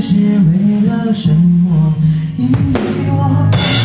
是为了什么？因为我。